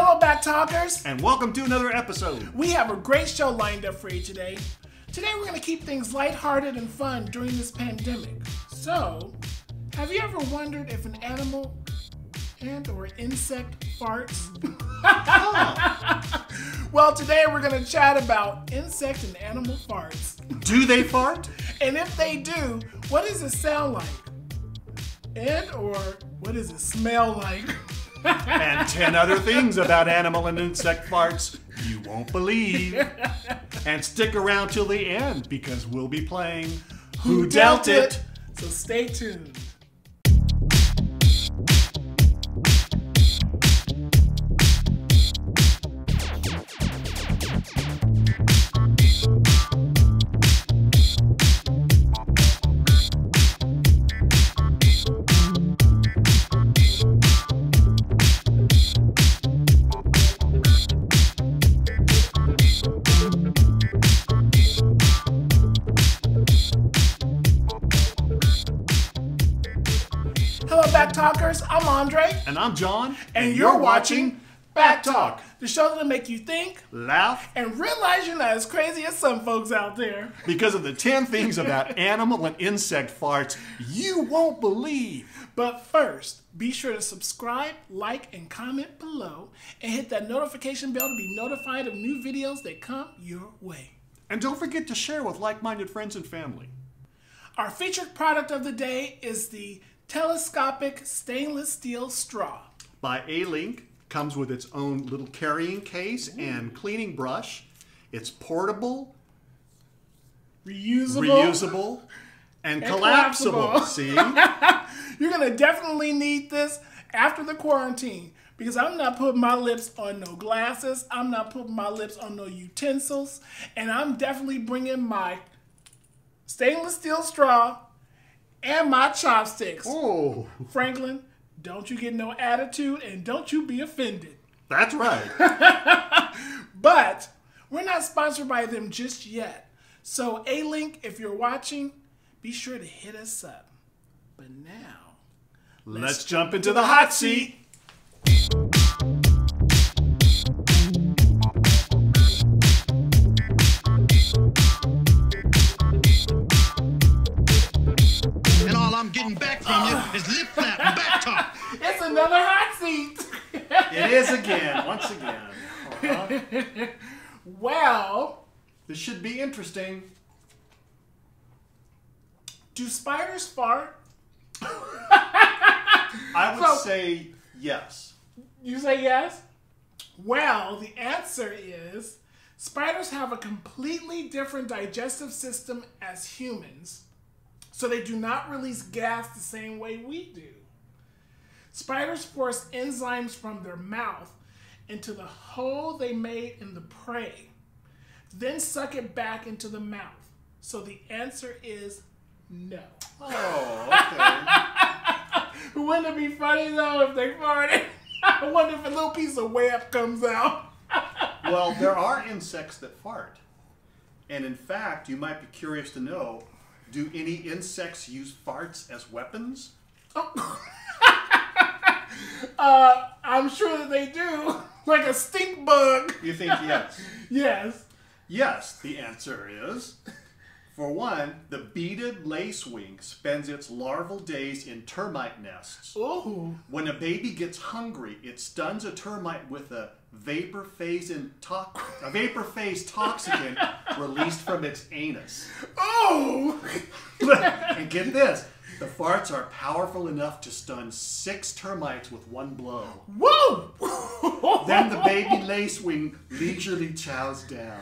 Hello, Back Talkers. And welcome to another episode. We have a great show lined up for you today. Today, we're going to keep things lighthearted and fun during this pandemic. So, have you ever wondered if an animal and or insect farts? well, today we're going to chat about insect and animal farts. Do they fart? And if they do, what does it sound like? And or what does it smell like? and 10 other things about animal and insect farts you won't believe. And stick around till the end because we'll be playing Who, Dealt, it? So stay tuned. I'm Jon. And, you're, watching Back Talk, the show that'll make you think Laugh and realize you're not as crazy as some folks out there. because of the 10 things about animal and insect farts you won't believe. But first, be sure to subscribe, like, and comment below, and hit that notification bell to be notified of new videos that come your way. And don't forget to share with like minded friends and family. Our featured product of the day is the telescopic stainless steel straw. By ALINK comes with its own little carrying case and cleaning brush. It's portable, Reusable. reusable, and, collapsible. collapsible. See? You're gonna definitely need this after the quarantine because I'm not putting my lips on no glasses. I'm not putting my lips on no utensils, and I'm definitely bringing my stainless steel straw and my chopsticks. oh, Franklin, don't you get no attitude and don't you be offended. that's right. But we're not sponsored by them just yet. So, ALINK, if you're watching, be sure to hit us up. But now, Let's jump into the hot seat. All back from you is lip flap back talk. it's another hot seat. It is again, once again. Uh-huh. well, This should be interesting. do spiders fart? I would So- say yes. You say yes? Well, the answer is spiders have a completely different digestive system as humans, so they do not release gas the same way we do. Spiders force enzymes from their mouth into the hole they made in the prey, then suck it back into the mouth. So the answer is no. Oh, okay. Wouldn't it be funny though if they farted? I wonder if a little piece of web comes out. well, there are insects that fart. And in fact, you might be curious to know do any insects use farts as weapons? Uh, I'm sure that they do. Like a stink bug. You think yes? Yes. Yes, the answer is. For one, the beaded lacewing spends its larval days in termite nests. Ooh. When a baby gets hungry, it stuns a termite with a vapor phase in to- a vapor phase toxicant released from its anus. Oh. and get this, the farts are powerful enough to stun six termites with one blow. Whoa. Then the baby lacewing leisurely chows down.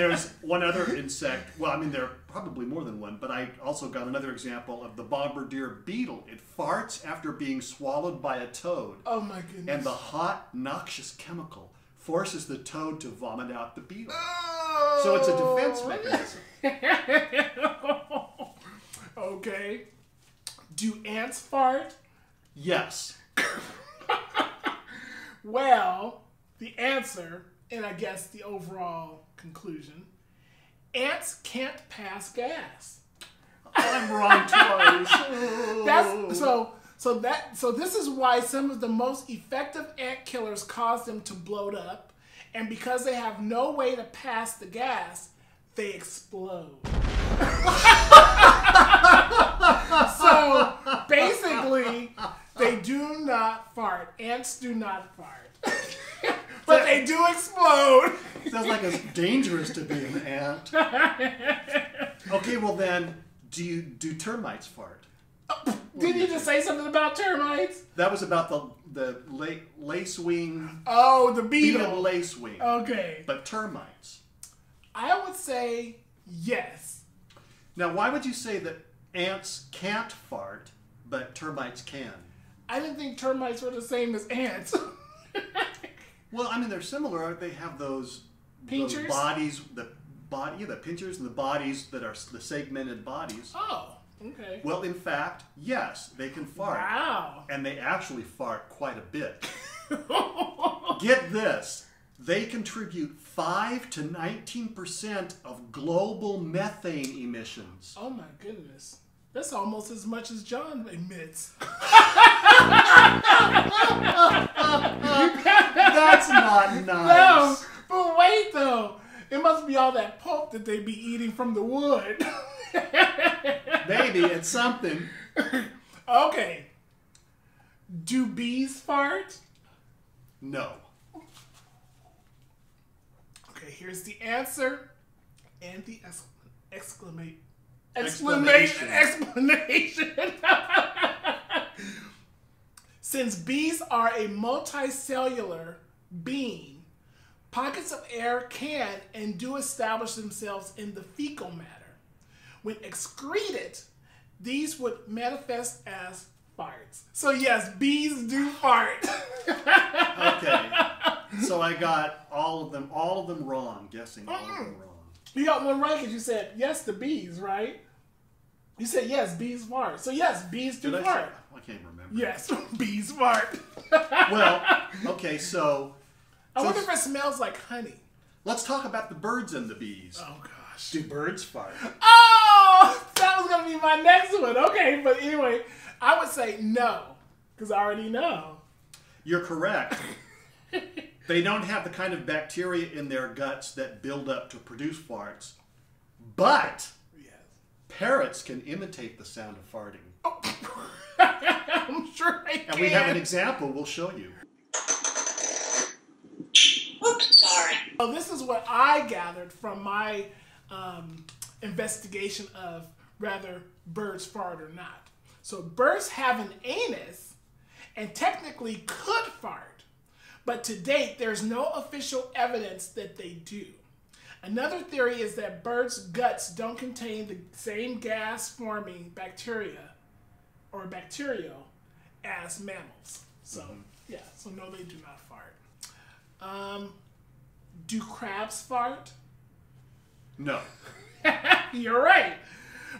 And there's one other insect. Well, I mean, there are probably more than one, but I also got another example of the bombardier beetle. It farts after being swallowed by a toad, Oh my goodness. and the hot, noxious chemical forces the toad to vomit out the beetle. Oh. So it's a defense oh. mechanism. okay. Do ants fart? Yes. Well, the answer, and I guess the overall conclusion, ants can't pass gas. I'm wrong twice. That's so So that so this is why some of the most effective ant killers cause them to bloat up, and because they have no way to pass the gas, they explode. so basically, they do not fart. Ants do not fart. but they do explode. Sounds like it's dangerous to be an ant. Okay, well then, do you do termites fart? Didn't you just say something about termites? That was about the the la- lacewing Oh, the beetle beetle. lacewing. Okay. But termites. I would say yes. Now, why would you say that ants can't fart, but termites can? I didn't think termites were the same as ants. Well, I mean, they're similar. They have those, those bodies, the body, yeah, the pinchers and the bodies that are the segmented bodies. oh, okay. Well, in fact, yes, they can fart. Wow. And they actually fart quite a bit. Get this. They contribute 5 to 19% of global methane emissions. Oh my goodness. That's almost as much as Jon admits. That's not No, nice. but wait though. It must be all that pulp that they be eating from the wood. Maybe it's something. okay. Do bees fart? No. Okay, here's the answer and the exclamation. Explanation. Explanation. Explanation. Since bees are a multicellular being, pockets of air can and do establish themselves in the fecal matter. When excreted, these would manifest as farts. So yes, bees do fart. Okay. So I got all of them, all of them wrong, guessing all of them wrong. You got one right because you said yes to bees, right? You said yes, bees fart. So yes, bees do Did I fart. I can't remember. Yes, bees fart. Well, okay, so I so wonder if it smells like honey. let's talk about the birds and the bees. Oh gosh. Do birds fart? Oh, that was gonna be my next one. Okay, but anyway, I would say no because I already know. You're correct. they don't have the kind of bacteria in their guts that build up to produce farts. But. Parrots can imitate the sound of farting. Oh. I'm sure I can. And we have an example we'll show you. Oops, sorry. So this is what I gathered from my um, investigation of whether birds fart or not. So birds have an anus and technically could fart, but to date there's no official evidence that they do. Another theory is that birds' guts don't contain the same gas-forming bacteria or bacterial as mammals. So yeah, so no, they do not fart. Um, do crabs fart? No. You're right.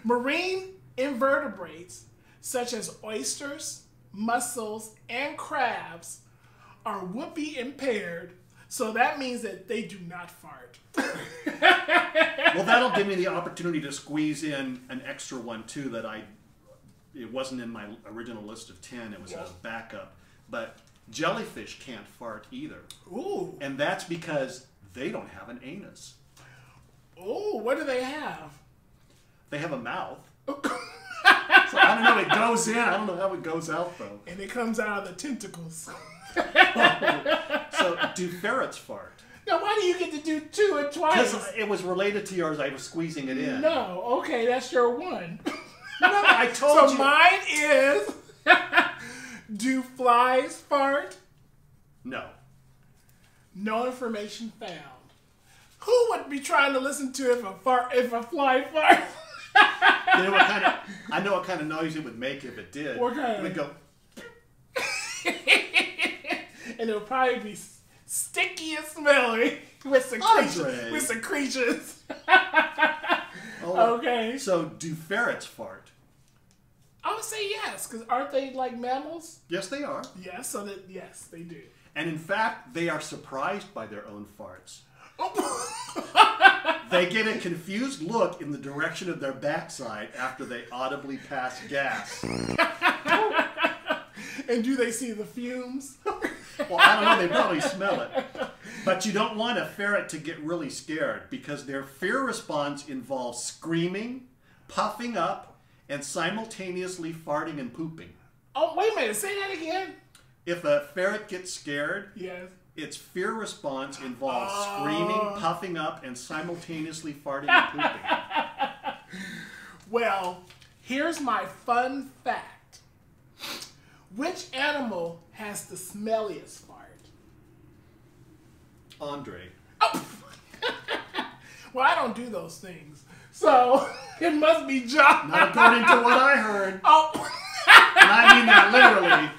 Marine invertebrates, such as oysters, mussels, and crabs, are whoopee impaired, so that means that they do not fart. Well, that'll give me the opportunity to squeeze in an extra one too that I. It wasn't in my original list of ten. It was a backup. But jellyfish can't fart either, Ooh, and that's because they don't have an anus. Oh, what do they have? They have a mouth. So I don't know. It goes in. I don't know how it goes out though. And it comes out of the tentacles. So do ferrets fart? now, why do you get to do two and twice? Because it was related to yours. I was squeezing it in. No, okay, that's your one. No, I told so you. mine is do flies fart? No. No information found. Who would be trying to listen to if a fart if a fly fart? You know what kind of? I know what kind of noise it would make if it did. What kind? It would go. And it'll probably be sticky and smelly with secretions. With secretions. Oh. Okay. So do ferrets fart? I would say yes, because aren't they like mammals? Yes, they are. Yes, so that yes, they do. And in fact, they are surprised by their own farts. They get a confused look in the direction of their backside after they audibly pass gas. And do they see the fumes? Well, I don't know. They probably smell it. But you don't want a ferret to get really scared because their fear response involves screaming, puffing up, and simultaneously farting and pooping. oh, wait a minute. Say that again. If a ferret gets scared, Yes. its fear response involves Oh. screaming, puffing up, and simultaneously farting and pooping. Well, here's my fun fact. Which animal has the smelliest fart? Andre. Oh. Well, I don't do those things. So it must be Jon. Not according to what I heard. Oh, I mean that literally.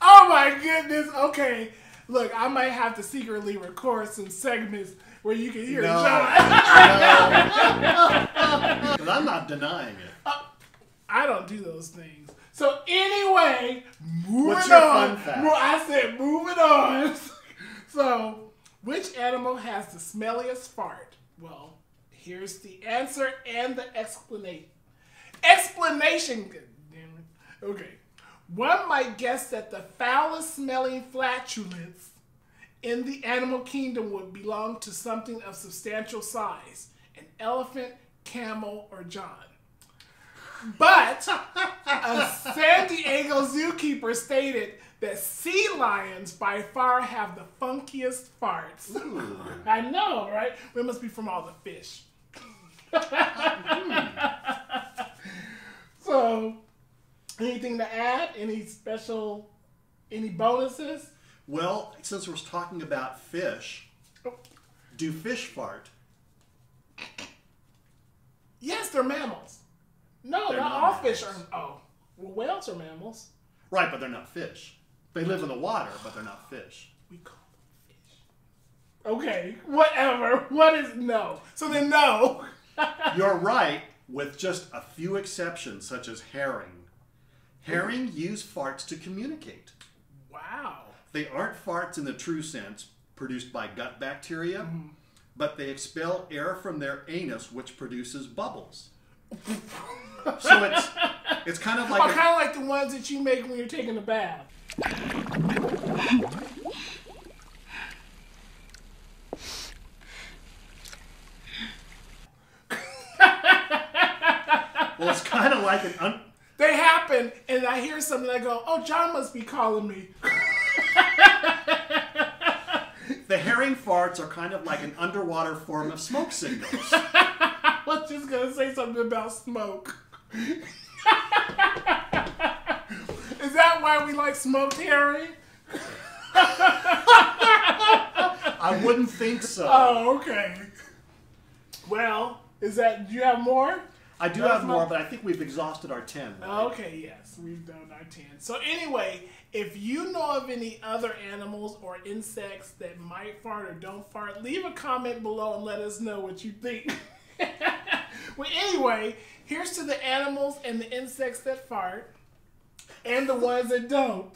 oh my goodness. Okay. Look, I might have to secretly record some segments where you can hear No. Jon. But I'm not denying it. Uh, I don't do those things. So anyway, moving What's your on. fun fact? I said moving on. so, which animal has the smelliest fart? Well, here's the answer and the explanation. Explanation. Damn it. Okay. One might guess that the foulest smelling flatulence in the animal kingdom would belong to something of substantial size an elephant, camel, or Jon. But a San Diego zookeeper stated that sea lions by far have the funkiest farts. I know, right? We must be from all the fish. so, anything to add? Any special, any bonuses? Well, since we're talking about fish, oh. do fish fart? Yes, they're mammals. No, They're not all fish are. Oh, well, whales are mammals. Right, but they're not fish. They live in the water, but they're not fish. We call them fish. Okay, whatever. What is no? So then no. You're right, with just a few exceptions, such as herring. Herring use farts to communicate. Wow. They aren't farts in the true sense, produced by gut bacteria, Mm-hmm. but they expel air from their anus, which produces bubbles. so it's it's kind of like a, kind of like the ones that you make when you're taking a bath. well, it's kind of like an un, They happen, and I hear something. I go, "Oh, Jon must be calling me." the herring farts are kind of like an underwater form of smoke signals. I was just gonna say something about smoke. is that why we like smoked herring? I wouldn't think so. Oh, okay. Well, is that? Do you have more? I do that's have more, but I think we've exhausted our ten. right? Okay, yes, we've done our 10. So, anyway, if you know of any other animals or insects that might fart or don't fart, leave a comment below and let us know what you think. well, anyway, here's to the animals and the insects that fart and the ones that don't.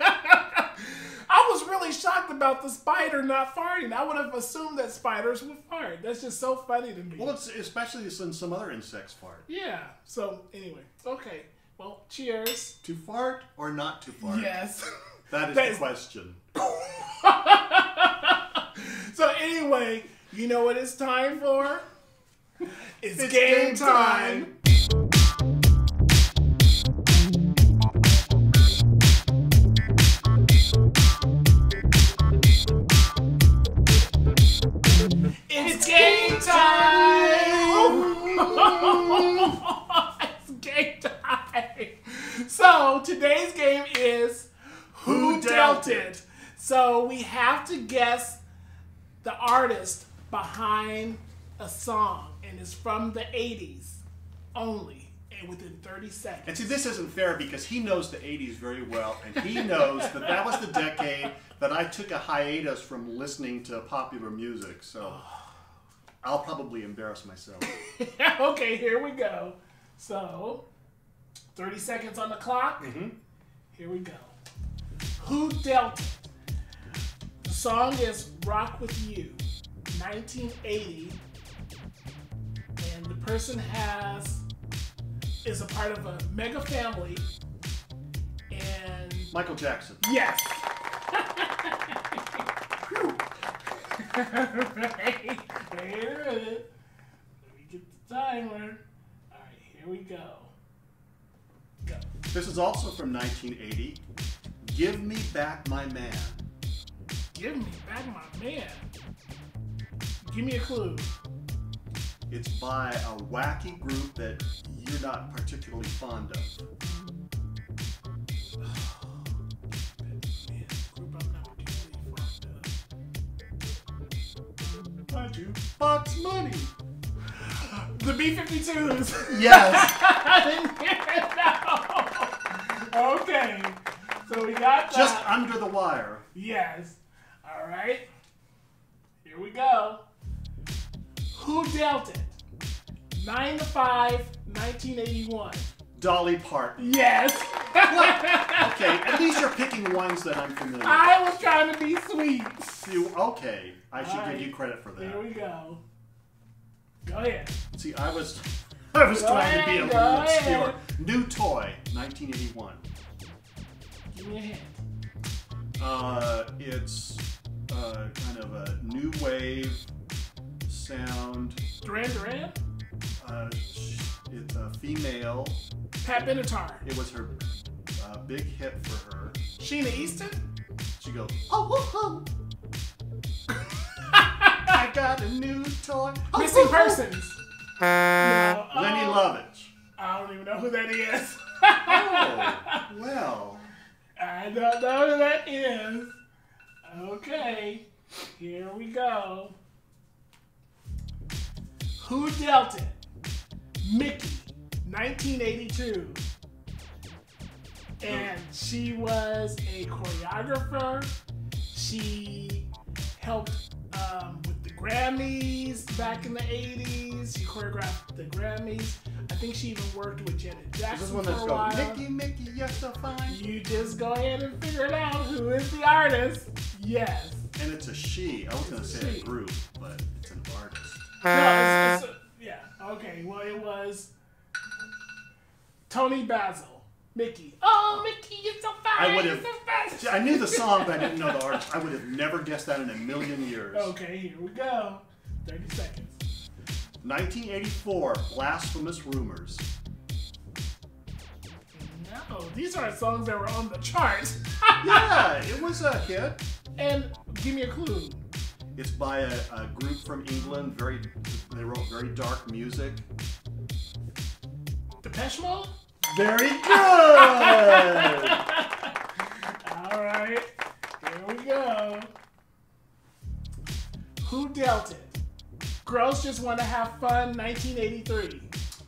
I was really shocked about the spider not farting. I would have assumed that spiders would fart. That's just so funny to me. Well, it's especially since some other insects fart. yeah. So, anyway, okay. Well, cheers. To fart or not to fart? Yes. That is That the is- question. so anyway, you know what it's time for? It's, It's game, game time. It's game time. it's game time. So today's game is Who, Who Dealt Dealt it? It? So we have to guess the artist behind a song, and it's from the 80s only, and within 30 seconds. And see, this isn't fair because he knows the 80s very well, and he knows that that was the decade that I took a hiatus from listening to popular music, so I'll probably embarrass myself. okay, here we go. So, 30 seconds on the clock. Mm-hmm. Here we go. Who dealt? The song is Rock With You, 1980. Person has is a part of a mega family. And Michael Jackson. Yes. right. Wait a minute. Let me get the timer. Alright, here we go. Go. This is also from 1980. Give Me Back My Man. Give me back my man. Give me a clue. It's by a wacky group that you're not particularly fond of. Man, I'm not particularly fond of. I do. Bucks Money. The B-52s. Yes. I didn't hear it, no. Okay. So we got that. Just under the wire. Yes. All right. Here we go. Who dealt it? 9 to 5, 1981. Dolly Parton. Yes. Okay, at least you're picking ones that I'm familiar with. I was trying to be sweet. You, okay, I should Alright. give you credit for Here that. we go. Go ahead. See, I was I was Go trying to be a little obscure. ahead. New Toy, 1981. Give me a hint. Uh, it's uh, kind of a new wave sound. Duran Duran? Uh, it's a female. Pat Benatar. It was her uh, big hit for her. Sheena Easton? She goes, oh, oh, oh. I got a new toy. Oh, Missing oh, oh." Persons. No. Lenny Oh, Lovich. I don't even know who that is. Oh, well. I don't know who that is. Okay, here we go. Who dealt it? Mickey, 1982. And she was a choreographer. She helped um, with the Grammys back in the 80s. She choreographed the Grammys. I think she even worked with Janet Is Jackson this one for that's a while. Mickey, Mickey, you're so fine. You just go ahead and figure it out. Who is the artist? Yes. And it's a she. I was going to say she. a group, but it's an artist. No, Okay. Well, it was Toni Basil. Mickey. Oh, Mickey, you're so fast. I would you're have- so I knew the song, but I didn't know the artist. I would have never guessed that in a million years. Okay, here we go. 30 seconds. 1984, Blasphemous Rumors. No, these are songs that were on the chart. Yeah, it was a hit. and give me a clue. It's by a, a group from England. Very, they wrote very dark music. Depeche Mode? Very good. All right, here we go. Who dealt it? Girls Just Want to Have Fun, 1983.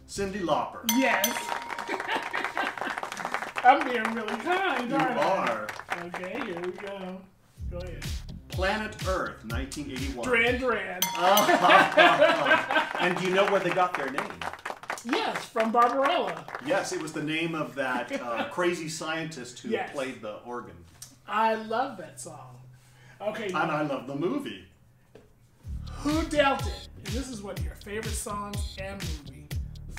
Cyndi Lauper. Yes. I'm being really kind, You aren't I? You are. Okay, here we go. Go ahead. Planet Earth, 1981. Duran Duran. and do you know where they got their name? Yes, from Barbarella. Yes, it was the name of that uh, crazy scientist who Yes. played the organ. I love that song. Okay, And I love the movie. who dealt it? And this is one of your favorite songs and movie.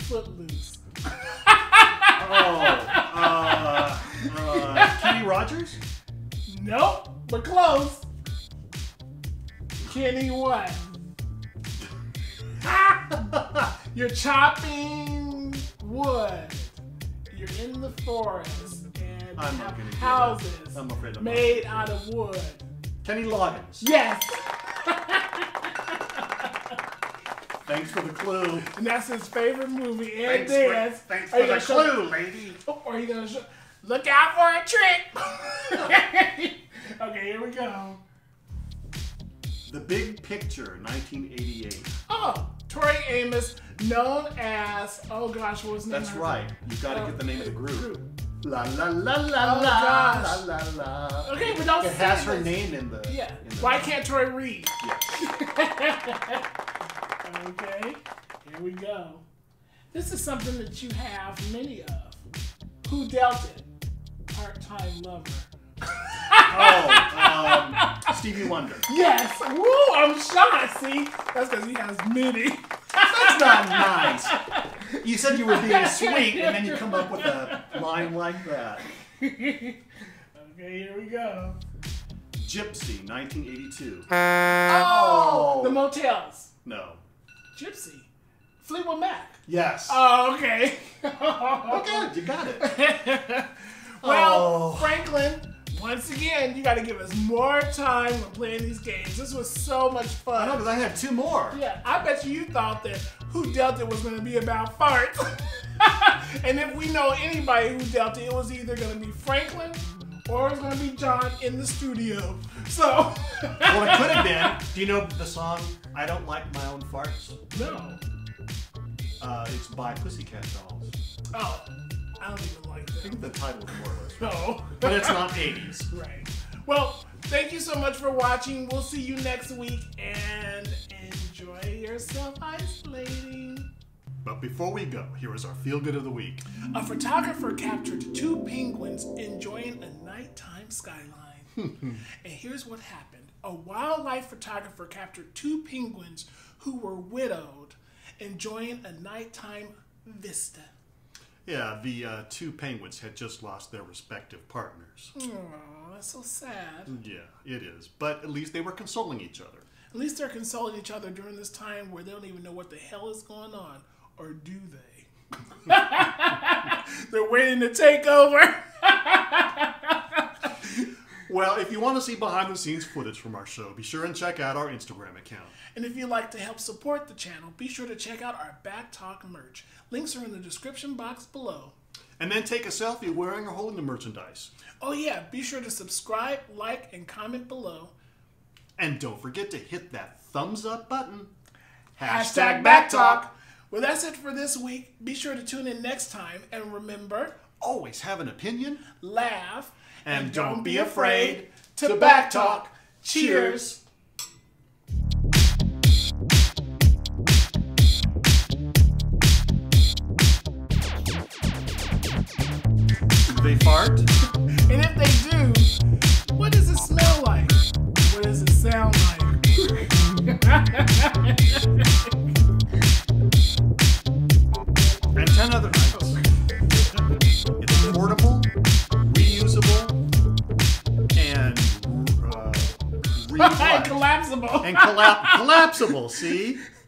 Footloose. Oh, uh, uh, Kenny Rogers? Nope, but close. Kenny what? You're chopping wood. You're in the forest and I'm have gonna do that. houses I'm afraid I'm made out of wood. Kenny Loggins. Yes, Thanks for the clue. and that's his favorite movie and Thanks for, dance. thanks Are for the gonna show- clue, lady. Or are you gonna show? Look out for a trick. okay, here we go. The Big Picture, 1988. Oh, Tori Amos, known as oh gosh, what was his name? That's right. You got to get the name of the group. Group. La la la la Oh, la gosh. la la la. Okay, but don't It has her this. name in the. Yeah. in the- Y Kant Tori Read? Yes. Okay, here we go. This is something that you have many of. Who dealt it? Part-time lover. Oh, um, Stevie Wonder. Yes. Woo! I'm shocked. See, that's because he has many. That's not nice. You said you were being sweet, and then you come up with a line like that. Okay, here we go. Gypsy, 1982. Oh, the oh. motels. No. Gypsy. Fleetwood Mac. Yes. Oh, okay. oh, good. You got it. well, Oh. Franklin, once again, you got to give us more time when playing these games. This was so much fun. I know, because I had two more. Yeah, I bet you you thought that Who Dealt It was going to be about farts. and if we know anybody who dealt it, it was either going to be Franklin or it was going to be Jon in the studio. So, Well, it could have been. Do you know the song "I Don't Like My Own Farts"? no. Uh, it's by Pussycat Dolls. Oh, I don't even like I that. think the title is more or less. No. But it's not 80s. Right. Well, thank you so much for watching. We'll see you next week and enjoy yourself isolating. But before we go, here is our feel good of the week. A photographer captured two penguins enjoying a nighttime skyline. and here's what happened a wildlife photographer captured two penguins who were widowed enjoying a nighttime vista. Yeah, the uh, two penguins had just lost their respective partners. Oh, that's so sad. Yeah, it is. But at least they were consoling each other. At least they're consoling each other during this time where they don't even know what the hell is going on. Or do they? they're waiting to take over. Well, if you want to see behind the scenes footage from our show, be sure and check out our Instagram account. And if you'd like to help support the channel, be sure to check out our Back Talk merch. Links are in the description box below. And then take a selfie wearing or holding the merchandise. Oh, yeah, be sure to subscribe, like, and comment below. And don't forget to hit that thumbs up button. Hashtag Back Talk. Well, that's it for this week. Be sure to tune in next time. And remember, Always have an opinion. laugh And don't be afraid to back talk. Cheers. They fart. And if they do, what does it smell like? What does it sound like? what? Collapsible. and collap- collapsible. See?